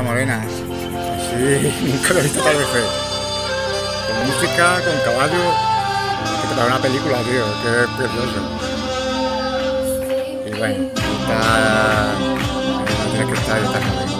Sierra Morena. Sí, nunca lo he visto tal vez. Con música, con caballo. Que te una película, tío, que es precioso. Y bueno, está. Eh, tiene que estar, está